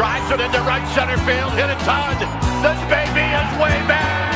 drives it into right center field, hit a ton. This baby is way back.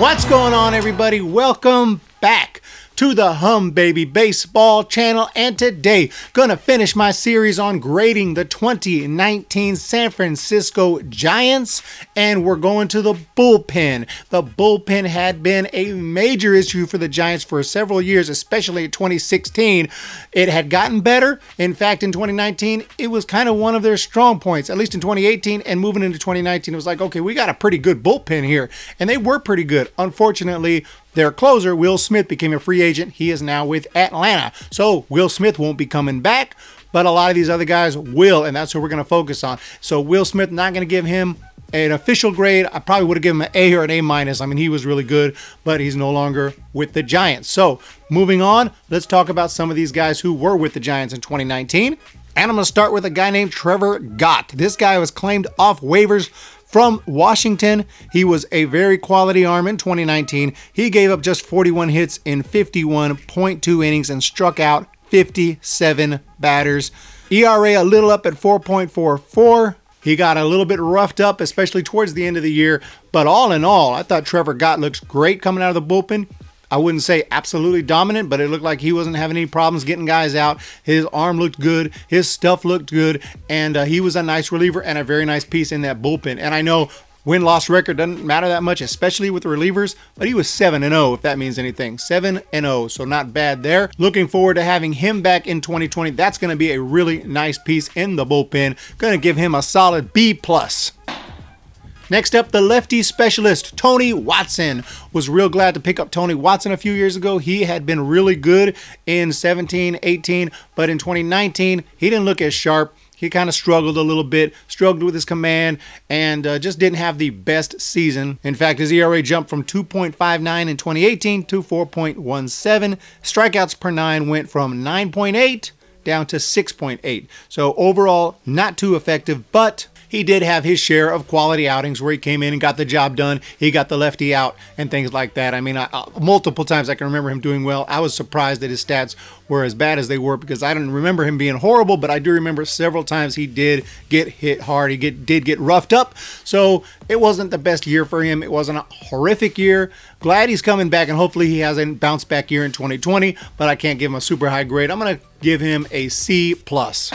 What's going on, everybody? Welcome back to the Humm Baby Baseball channel and today gonna finish my series on grading the 2019 San Francisco Giants and we're going to the bullpen. The bullpen had been a major issue for the Giants for several years, especially in 2016. It had gotten better. In fact, in 2019, it was kind of one of their strong points, at least in 2018 and moving into 2019, it was like, okay, we got a pretty good bullpen here. And they were pretty good. Unfortunately, their closer, Will Smith, became a free agent. He is now with Atlanta. So Will Smith won't be coming back, but a lot of these other guys will, and that's what we're going to focus on. So Will Smith, not going to give him an official grade. I probably would have given him an A or an A minus. I mean, he was really good, but he's no longer with the Giants. So moving on, let's talk about some of these guys who were with the Giants in 2019. And I'm going to start with a guy named Trevor Gott. This guy was claimed off waivers from Washington. He was a very quality arm in 2019. He gave up just 41 hits in 51.2 innings and struck out 57 batters. ERA a little up at 4.44. He got a little bit roughed up, especially towards the end of the year. But all in all, I thought Trevor Gott looks great coming out of the bullpen. I wouldn't say absolutely dominant, but it looked like he wasn't having any problems getting guys out. His arm looked good, his stuff looked good, and uh, he was a nice reliever and a very nice piece in that bullpen. And I know win loss record doesn't matter that much, especially with the relievers, but he was 7 and 0 if that means anything. 7 and 0, so not bad there. Looking forward to having him back in 2020. That's going to be a really nice piece in the bullpen. Going to give him a solid B plus. Next up, the lefty specialist, Tony Watson. Was real glad to pick up Tony Watson a few years ago. He had been really good in 17, 18, but in 2019, he didn't look as sharp. He kind of struggled a little bit, struggled with his command, and uh, just didn't have the best season. In fact, his ERA jumped from 2.59 in 2018 to 4.17. Strikeouts per nine went from 9.8 down to 6.8. So overall, not too effective, but he did have his share of quality outings where he came in and got the job done. He got the lefty out and things like that. I mean, I, uh, multiple times I can remember him doing well. I was surprised that his stats were as bad as they were because I didn't remember him being horrible, but I do remember several times he did get hit hard. He get, did get roughed up. So it wasn't the best year for him. It wasn't a horrific year. Glad he's coming back and hopefully he has a bounce back year in 2020, but I can't give him a super high grade. I'm going to give him a C plus.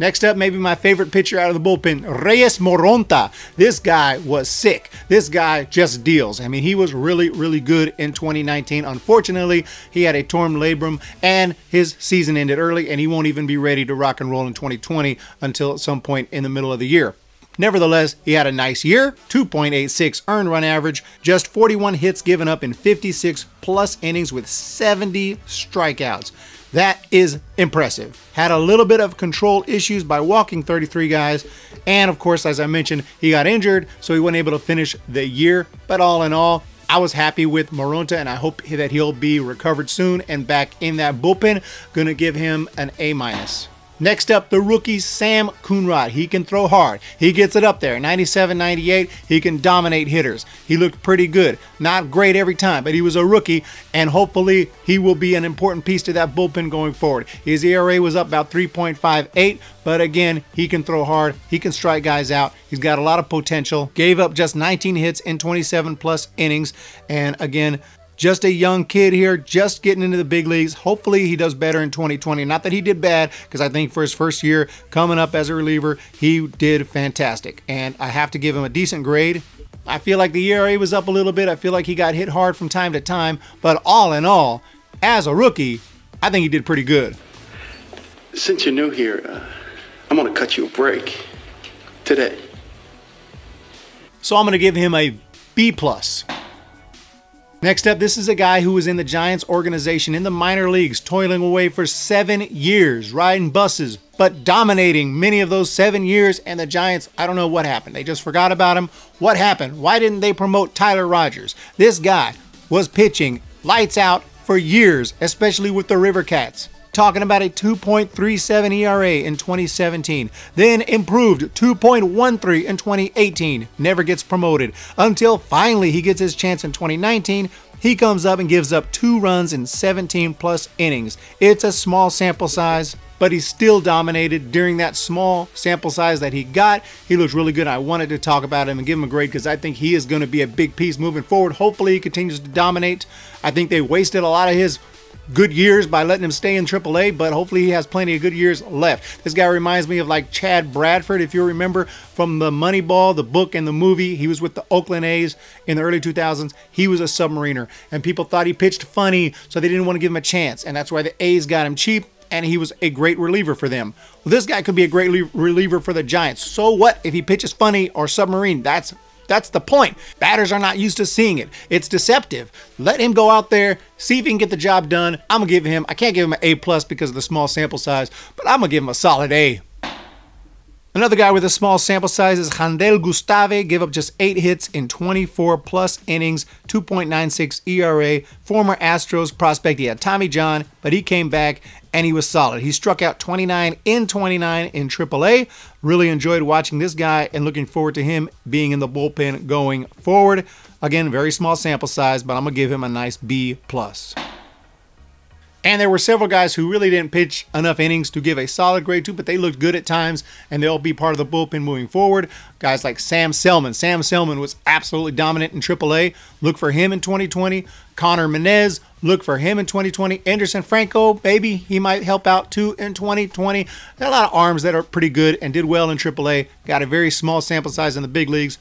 Next up, maybe my favorite pitcher out of the bullpen, Reyes Moronta. This guy was sick. This guy just deals. I mean, he was really, really good in 2019. Unfortunately, he had a torn labrum and his season ended early, and he won't even be ready to rock and roll in 2020 until at some point in the middle of the year. Nevertheless, he had a nice year 2.86 earned run average, just 41 hits given up in 56 plus innings with 70 strikeouts. That is impressive. Had a little bit of control issues by walking 33 guys. And of course, as I mentioned, he got injured, so he wasn't able to finish the year. But all in all, I was happy with Moronta, and I hope that he'll be recovered soon and back in that bullpen. Gonna give him an A minus. Next up, the rookie Sam Coonrod. He can throw hard. He gets it up there. 97 98. He can dominate hitters. He looked pretty good. Not great every time, but he was a rookie, and hopefully he will be an important piece to that bullpen going forward. His ERA was up about 3.58, but again, he can throw hard. He can strike guys out. He's got a lot of potential. Gave up just 19 hits in 27 plus innings, and again, just a young kid here, just getting into the big leagues. Hopefully, he does better in 2020. Not that he did bad, because I think for his first year coming up as a reliever, he did fantastic. And I have to give him a decent grade. I feel like the ERA was up a little bit. I feel like he got hit hard from time to time. But all in all, as a rookie, I think he did pretty good. Since you're new here, uh, I'm going to cut you a break today. So I'm going to give him a B plus. Next up, this is a guy who was in the Giants organization in the minor leagues, toiling away for seven years, riding buses, but dominating many of those seven years. And the Giants, I don't know what happened. They just forgot about him. What happened? Why didn't they promote Tyler Rogers? This guy was pitching lights out for years, especially with the River Cats talking about a 2.37 ERA in 2017, then improved 2.13 in 2018, never gets promoted until finally he gets his chance in 2019 he comes up and gives up two runs in 17 plus innings. It's a small sample size, but he still dominated during that small sample size that he got. He looks really good. I wanted to talk about him and give him a grade because I think he is going to be a big piece moving forward. Hopefully, he continues to dominate. I think they wasted a lot of his good years by letting him stay in AAA, but hopefully he has plenty of good years left. This guy reminds me of like Chad Bradford, if you remember from the Moneyball, the book, and the movie. He was with the Oakland A's in the early 2000s. He was a submariner, and people thought he pitched funny, so they didn't want to give him a chance, and that's why the A's got him cheap. And he was a great reliever for them. Well, this guy could be a great reliever for the Giants. So what if he pitches funny or submarine? That's that's the point. Batters are not used to seeing it. It's deceptive. Let him go out there, see if he can get the job done. I'm gonna give him. I can't give him an A plus because of the small sample size, but I'm gonna give him a solid A. Another guy with a small sample size is Jandel Gustave, gave up just 8 hits in 24 plus innings, 2.96 ERA. Former Astros prospect, he had Tommy John, but he came back and he was solid. He struck out 29 in 29 in AAA. Really enjoyed watching this guy and looking forward to him being in the bullpen going forward. Again, very small sample size, but I'm going to give him a nice B+. plus. And there were several guys who really didn't pitch enough innings to give a solid grade to, but they looked good at times, and they'll be part of the bullpen moving forward. Guys like Sam Selman. Sam Selman was absolutely dominant in AAA. Look for him in 2020. Connor Menez, look for him in 2020. Anderson Franco, maybe he might help out too in 2020. There are a lot of arms that are pretty good and did well in AAA. Got a very small sample size in the big leagues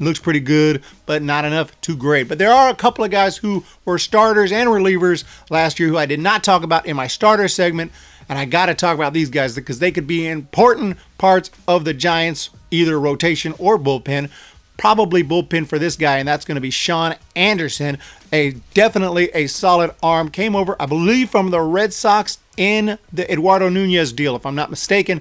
looks pretty good, but not enough to grade. But there are a couple of guys who were starters and relievers last year who I did not talk about in my starter segment. And I got to talk about these guys because they could be important parts of the Giants, either rotation or bullpen. Probably bullpen for this guy, and that's going to be Shaun Anderson. A definitely a solid arm. Came over, I believe, from the Red Sox in the Eduardo Nunez deal, if I'm not mistaken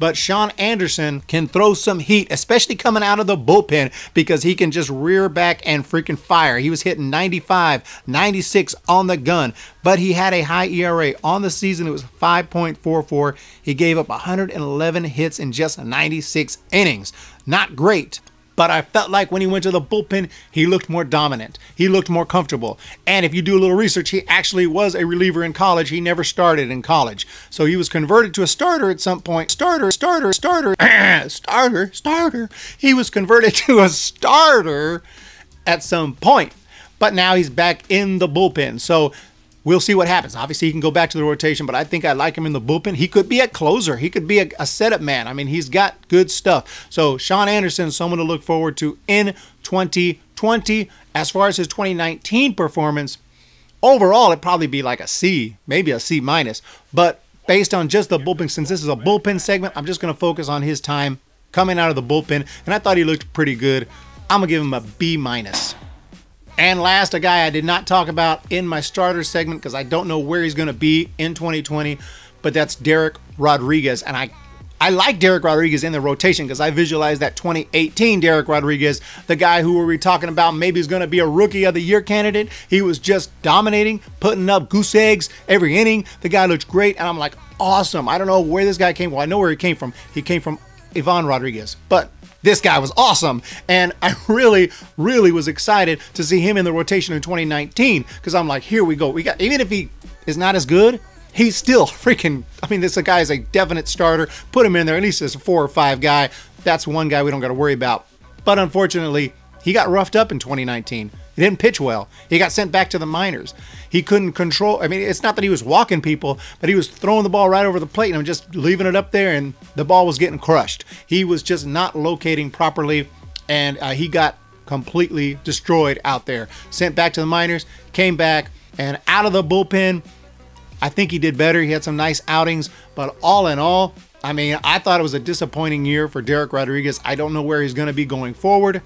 but Shaun Anderson can throw some heat, especially coming out of the bullpen, because he can just rear back and freaking fire. He was hitting 95, 96 on the gun, but he had a high ERA. On the season, it was 5.44. He gave up 111 hits in just 96 innings. Not great, but I felt like when he went to the bullpen, he looked more dominant. He looked more comfortable. And if you do a little research, he actually was a reliever in college. He never started in college. So he was converted to a starter at some point. Starter, starter, starter, starter, starter. He was converted to a starter at some point. But now he's back in the bullpen. So We'll see what happens. Obviously, he can go back to the rotation, but I think I like him in the bullpen. He could be a closer. He could be a, a setup man. I mean, he's got good stuff. So Shaun Anderson someone to look forward to in 2020. As far as his 2019 performance, overall, it'd probably be like a C, maybe a C minus. But based on just the bullpen, since this is a bullpen segment, I'm just going to focus on his time coming out of the bullpen. And I thought he looked pretty good. I'm going to give him a B minus. And last, a guy I did not talk about in my starter segment because I don't know where he's going to be in 2020, but that's Dereck Rodriguez. And I I like Dereck Rodriguez in the rotation because I visualize that 2018 Dereck Rodriguez, the guy who we were talking about maybe is going to be a rookie of the year candidate. He was just dominating, putting up goose eggs every inning. The guy looks great, and I'm like, awesome. I don't know where this guy came from. Well, I know where he came from. He came from Ivan Rodriguez, but this guy was awesome. And I really, really was excited to see him in the rotation in 2019 because I'm like, here we go. We got, even if he is not as good, he's still freaking, I mean, this guy is a definite starter. Put him in there, at least as a four or five guy. That's one guy we don't got to worry about. But unfortunately, he got roughed up in 2019. He didn't pitch well. He got sent back to the minors. He couldn't control. I mean, it's not that he was walking people, but he was throwing the ball right over the plate and just leaving it up there, and the ball was getting crushed. He was just not locating properly, and uh, he got completely destroyed out there. Sent back to the minors, came back, and out of the bullpen. I think he did better. He had some nice outings, but all in all, I mean, I thought it was a disappointing year for Dereck Rodriguez. I don't know where he's going to be going forward.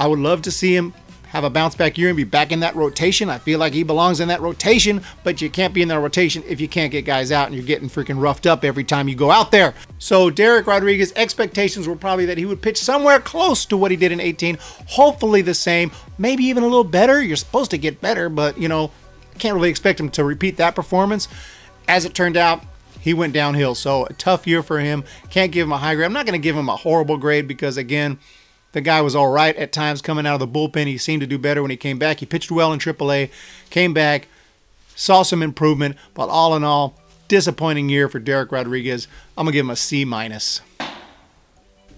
I would love to see him have a bounce back year and be back in that rotation. I feel like he belongs in that rotation, but you can't be in that rotation if you can't get guys out and you're getting freaking roughed up every time you go out there. So Dereck Rodriguez expectations were probably that he would pitch somewhere close to what he did in 18, hopefully the same, maybe even a little better. You're supposed to get better, but you know, can't really expect him to repeat that performance. As it turned out, he went downhill. So a tough year for him. Can't give him a high grade. I'm not going to give him a horrible grade because again, The guy was all right at times coming out of the bullpen. He seemed to do better when he came back. He pitched well in AAA, came back, saw some improvement, but all in all, disappointing year for Dereck Rodriguez. I'm gonna give him a C minus.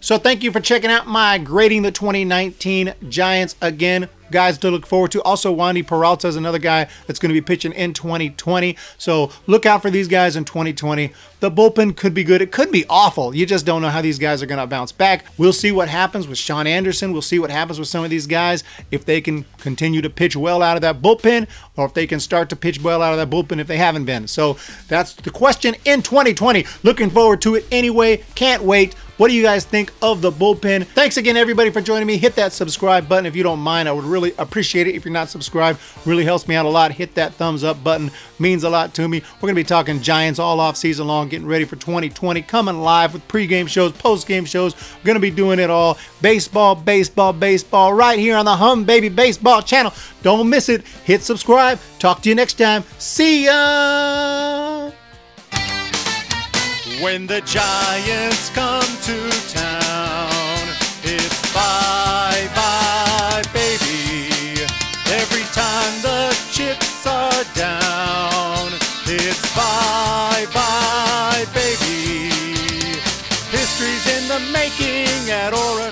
So thank you for checking out my grading the 2019 Giants again guys to look forward to. Also, Wandy Peralta is another guy that's going to be pitching in 2020. So look out for these guys in 2020. The bullpen could be good. It could be awful. You just don't know how these guys are going to bounce back. We'll see what happens with Shaun Anderson. We'll see what happens with some of these guys if they can continue to pitch well out of that bullpen or if they can start to pitch well out of that bullpen if they haven't been. So that's the question in 2020. Looking forward to it anyway. Can't wait. What do you guys think of the bullpen? Thanks again, everybody, for joining me. Hit that subscribe button if you don't mind. I would really appreciate it if you're not subscribed. Really helps me out a lot. Hit that thumbs up button. Means a lot to me. We're going to be talking Giants all off season long, getting ready for 2020. Coming live with pregame shows, postgame shows. We're going to be doing it all. Baseball, baseball, baseball, right here on the Humm Baby Baseball channel. Don't miss it. Hit subscribe subscribe. Talk to you next time. See ya! When the Giants come to town, it's bye bye, baby. Every time the chips are down, it's bye bye, baby. History's in the making at Oracle.